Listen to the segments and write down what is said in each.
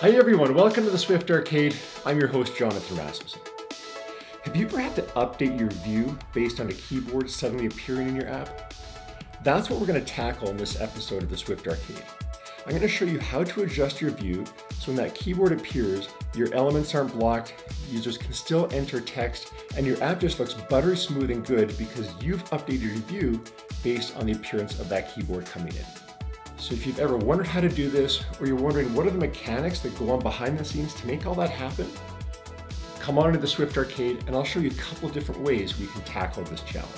Hi everyone, welcome to the Swift Arcade. I'm your host, Jonathan Rasmusson. Have you ever had to update your view based on a keyboard suddenly appearing in your app? That's what we're going to tackle in this episode of the Swift Arcade. I'm going to show you how to adjust your view so when that keyboard appears, your elements aren't blocked, users can still enter text, and your app just looks butter smooth and good because you've updated your view based on the appearance of that keyboard coming in. So if you've ever wondered how to do this, or you're wondering what are the mechanics that go on behind the scenes to make all that happen, come on to the Swift Arcade and I'll show you a couple of different ways we can tackle this challenge.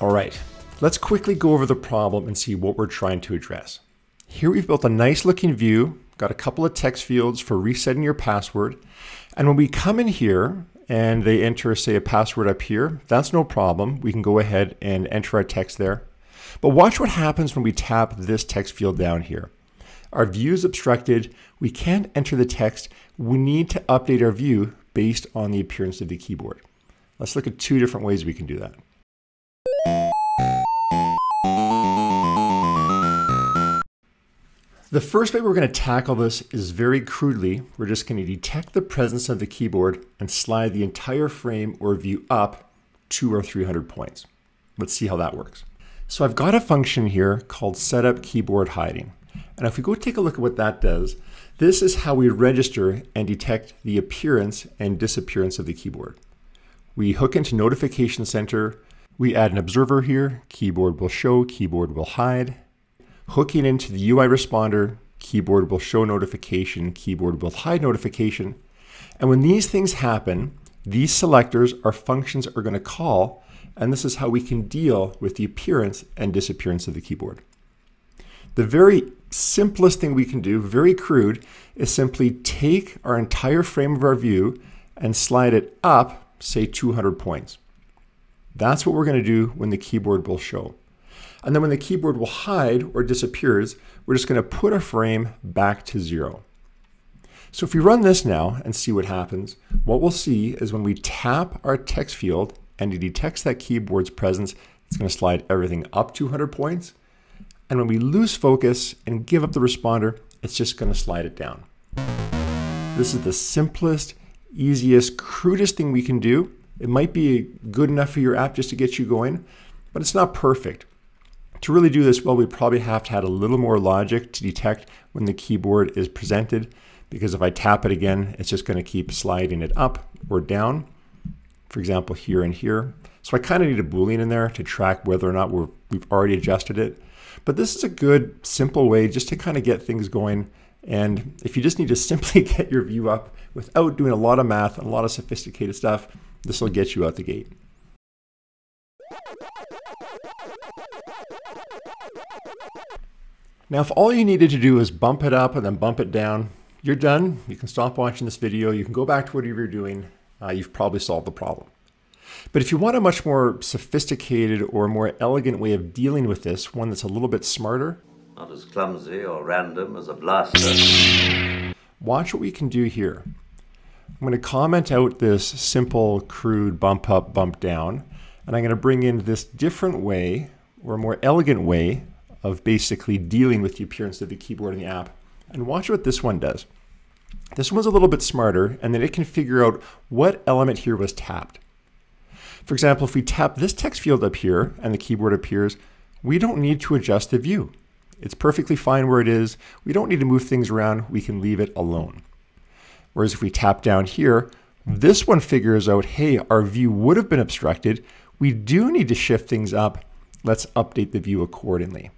All right, let's quickly go over the problem and see what we're trying to address. Here we've built a nice looking view, got a couple of text fields for resetting your password. And when we come in here and they enter, say, a password up here, that's no problem. We can go ahead and enter our text there. But watch what happens when we tap this text field down here. Our view is obstructed. We can't enter the text. We need to update our view based on the appearance of the keyboard. Let's look at two different ways we can do that. The first way we're going to tackle this is very crudely. We're just going to detect the presence of the keyboard and slide the entire frame or view up two or 300 points. Let's see how that works. So I've got a function here called setup keyboard hiding. And if we go take a look at what that does, this is how we register and detect the appearance and disappearance of the keyboard. We hook into Notification Center, we add an observer here, keyboard will show, keyboard will hide, hooking into the UI responder, keyboard will show notification, keyboard will hide notification. And when these things happen, these selectors our functions are going to call, and this is how we can deal with the appearance and disappearance of the keyboard. The very simplest thing we can do, very crude, is simply take our entire frame of our view and slide it up, say 200 points. That's what we're going to do when the keyboard will show. And then when the keyboard will hide or disappears, we're just going to put our frame back to zero. So if we run this now and see what happens, what we'll see is when we tap our text field and it detects that keyboard's presence, it's going to slide everything up 200 points. And when we lose focus and give up the responder, it's just going to slide it down. This is the simplest, easiest, crudest thing we can do. It might be good enough for your app just to get you going, but it's not perfect. To really do this well, we probably have to add a little more logic to detect when the keyboard is presented, because if I tap it again, it's just gonna keep sliding it up or down. For example, here and here. So I kind of need a Boolean in there to track whether or not we have already adjusted it. But this is a good, simple way just to kind of get things going. And if you just need to simply get your view up without doing a lot of math and a lot of sophisticated stuff, this will get you out the gate. Now, if all you needed to do is bump it up and then bump it down, you're done. You can stop watching this video. You can go back to whatever you're doing. Uh, you've probably solved the problem. But if you want a much more sophisticated or more elegant way of dealing with this, one that's a little bit smarter, not as clumsy or random as a blaster, watch what we can do here. I'm going to comment out this simple, crude bump up, bump down, and I'm going to bring in this different way or a more elegant way of basically dealing with the appearance of the keyboard in the app. And watch what this one does. This one's a little bit smarter, and then it can figure out what element here was tapped. For example, if we tap this text field up here and the keyboard appears, we don't need to adjust the view. It's perfectly fine where it is. We don't need to move things around. We can leave it alone. Whereas if we tap down here, this one figures out, hey, our view would have been obstructed. We do need to shift things up. Let's update the view accordingly.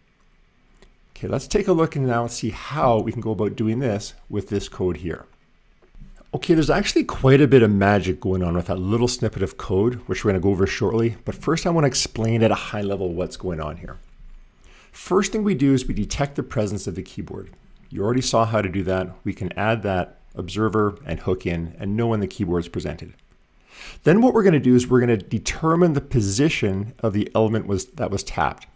Okay, let's take a look and now see how we can go about doing this with this code here. Okay, there's actually quite a bit of magic going on with that little snippet of code, which we're going to go over shortly. But first I want to explain at a high level what's going on here. First thing we do is we detect the presence of the keyboard. You already saw how to do that. We can add that observer and hook in and know when the keyboard is presented. Then what we're going to do is we're going to determine the position of the element was, that was tapped.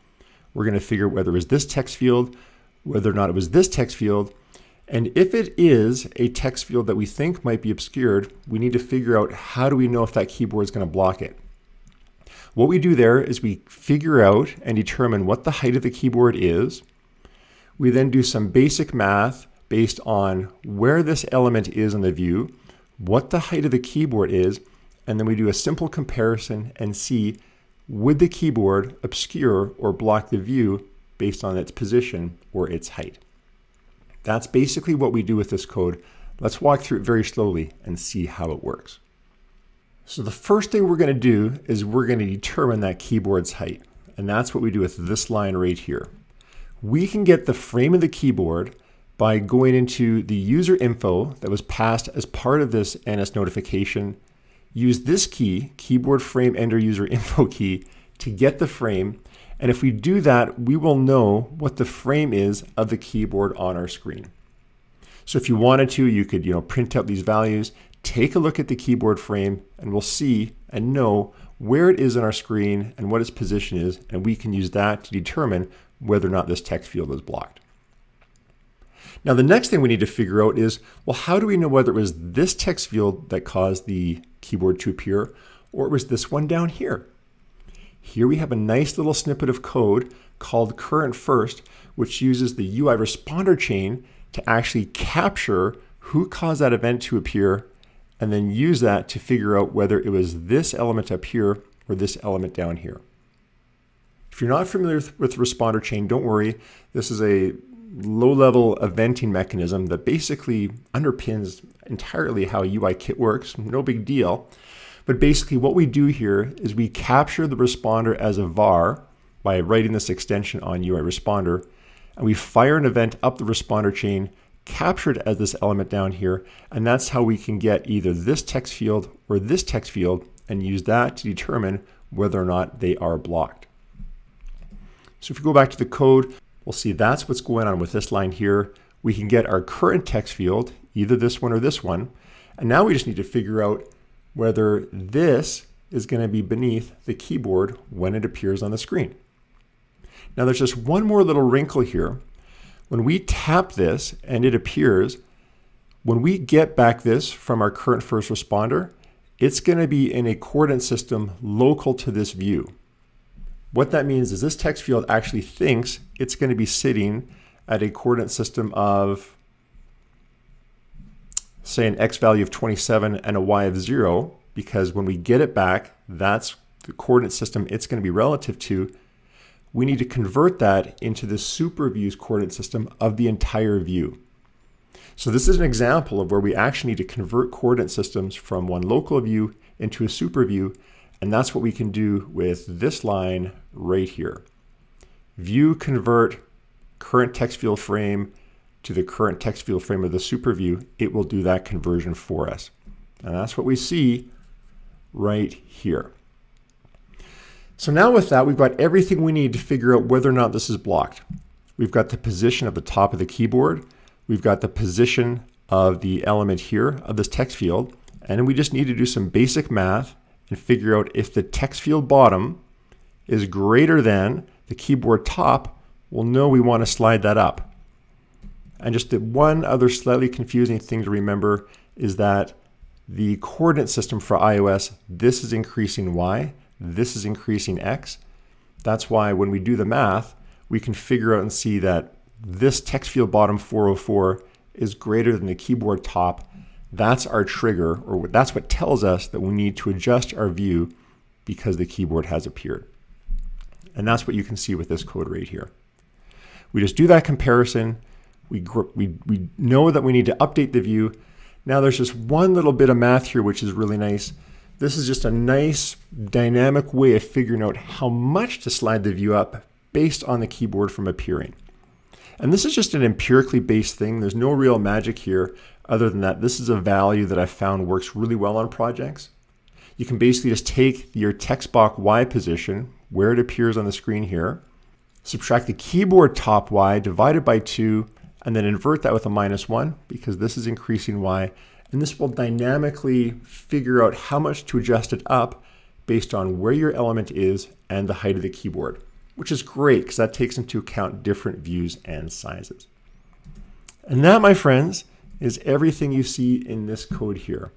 We're going to figure whether it was this text field, whether or not it was this text field. And if it is a text field that we think might be obscured, we need to figure out how do we know if that keyboard is going to block it. What we do there is we figure out and determine what the height of the keyboard is. We then do some basic math based on where this element is in the view, what the height of the keyboard is, and then we do a simple comparison and see would the keyboard obscure or block the view based on its position or its height. That's basically what we do with this code. Let's walk through it very slowly and see how it works. So the first thing we're going to do is we're going to determine that keyboard's height. And that's what we do with this line right here. We can get the frame of the keyboard by going into the user info that was passed as part of this NS notification use this key, keyboard frame enter user info key, to get the frame. And if we do that, we will know what the frame is of the keyboard on our screen. So if you wanted to, you could you know, print out these values, take a look at the keyboard frame, and we'll see and know where it is on our screen and what its position is, and we can use that to determine whether or not this text field is blocked. Now the next thing we need to figure out is, well, how do we know whether it was this text field that caused the keyboard to appear, or it was this one down here. Here we have a nice little snippet of code called current first, which uses the UI responder chain to actually capture who caused that event to appear and then use that to figure out whether it was this element up here or this element down here. If you're not familiar with responder chain, don't worry. This is a low-level eventing mechanism that basically underpins entirely how UIKit works. No big deal. But basically what we do here is we capture the responder as a var by writing this extension on UI responder, and we fire an event up the responder chain captured as this element down here, and that's how we can get either this text field or this text field and use that to determine whether or not they are blocked. So if we go back to the code, we'll see that's what's going on with this line here. We can get our current text field, either this one or this one. And now we just need to figure out whether this is going to be beneath the keyboard when it appears on the screen. Now there's just one more little wrinkle here. When we tap this and it appears, when we get back this from our current first responder, it's going to be in a coordinate system local to this view. What that means is this text field actually thinks it's going to be sitting at a coordinate system of, say, an x value of 27 and a y of 0, because when we get it back, that's the coordinate system it's going to be relative to. We need to convert that into the super view's coordinate system of the entire view. So this is an example of where we actually need to convert coordinate systems from one local view into a super view and that's what we can do with this line right here. View convert current text field frame to the current text field frame of the super view. It will do that conversion for us. And that's what we see right here. So now with that, we've got everything we need to figure out whether or not this is blocked. We've got the position of the top of the keyboard. We've got the position of the element here of this text field. And we just need to do some basic math and figure out if the text field bottom is greater than the keyboard top, we'll know we want to slide that up. And just the one other slightly confusing thing to remember is that the coordinate system for iOS, this is increasing y, this is increasing x. That's why when we do the math, we can figure out and see that this text field bottom 404 is greater than the keyboard top that's our trigger, or that's what tells us that we need to adjust our view because the keyboard has appeared. And that's what you can see with this code right here. We just do that comparison. We, we, we know that we need to update the view. Now there's just one little bit of math here, which is really nice. This is just a nice dynamic way of figuring out how much to slide the view up based on the keyboard from appearing. And this is just an empirically based thing. There's no real magic here. Other than that, this is a value that I found works really well on projects. You can basically just take your text box Y position, where it appears on the screen here, subtract the keyboard top Y divided by 2, and then invert that with a minus 1 because this is increasing Y. And this will dynamically figure out how much to adjust it up based on where your element is and the height of the keyboard, which is great because that takes into account different views and sizes. And that, my friends, is everything you see in this code here.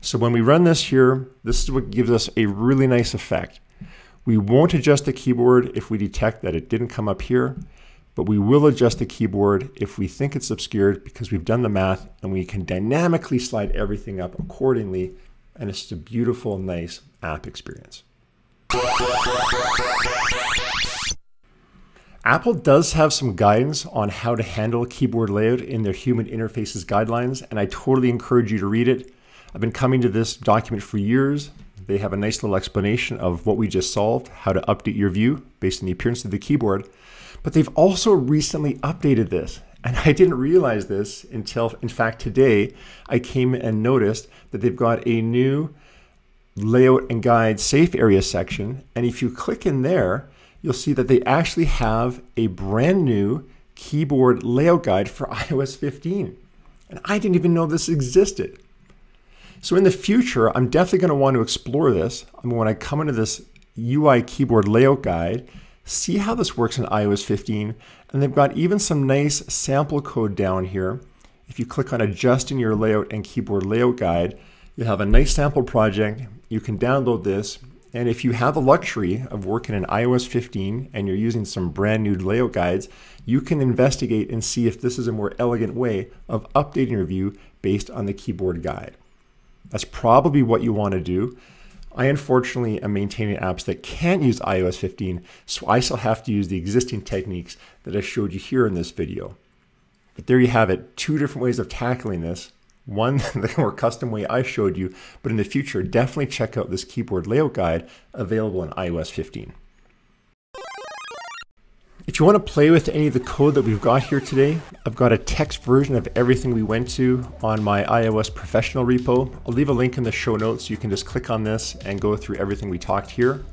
So when we run this here, this is what gives us a really nice effect. We won't adjust the keyboard if we detect that it didn't come up here, but we will adjust the keyboard if we think it's obscured because we've done the math and we can dynamically slide everything up accordingly. And it's a beautiful, nice app experience. Apple does have some guidance on how to handle keyboard layout in their human interfaces guidelines, and I totally encourage you to read it. I've been coming to this document for years. They have a nice little explanation of what we just solved, how to update your view based on the appearance of the keyboard. But they've also recently updated this. And I didn't realize this until, in fact, today I came and noticed that they've got a new layout and guide safe area section. And if you click in there, you'll see that they actually have a brand new keyboard layout guide for iOS 15. And I didn't even know this existed. So in the future, I'm definitely going to want to explore this. I mean, when I come into this UI keyboard layout guide, see how this works in iOS 15. And they've got even some nice sample code down here. If you click on adjusting your layout and keyboard layout guide, you have a nice sample project. You can download this and if you have the luxury of working in iOS 15 and you're using some brand new layout guides, you can investigate and see if this is a more elegant way of updating your view based on the keyboard guide. That's probably what you want to do. I unfortunately am maintaining apps that can't use iOS 15, so I still have to use the existing techniques that I showed you here in this video. But there you have it, two different ways of tackling this. One, the more custom way I showed you, but in the future, definitely check out this keyboard layout guide available in iOS 15. If you want to play with any of the code that we've got here today, I've got a text version of everything we went to on my iOS professional repo. I'll leave a link in the show notes. So you can just click on this and go through everything we talked here.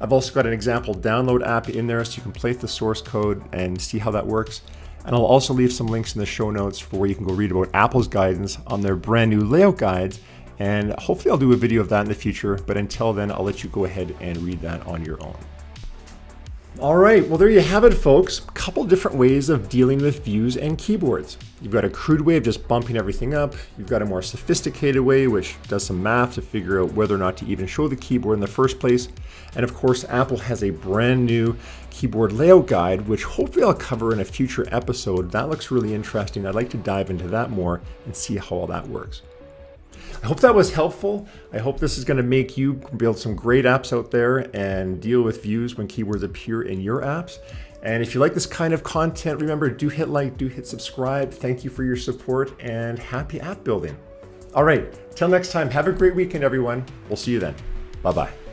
I've also got an example download app in there so you can play with the source code and see how that works. And I'll also leave some links in the show notes for where you can go read about Apple's guidance on their brand new layout guides. And hopefully I'll do a video of that in the future. But until then, I'll let you go ahead and read that on your own. All right, well, there you have it, folks. A couple different ways of dealing with views and keyboards. You've got a crude way of just bumping everything up. You've got a more sophisticated way, which does some math to figure out whether or not to even show the keyboard in the first place. And of course, Apple has a brand new keyboard layout guide, which hopefully I'll cover in a future episode. That looks really interesting. I'd like to dive into that more and see how all that works. I hope that was helpful. I hope this is going to make you build some great apps out there and deal with views when keywords appear in your apps. And if you like this kind of content, remember, do hit like, do hit subscribe. Thank you for your support and happy app building. All right, till next time, have a great weekend, everyone. We'll see you then. Bye bye.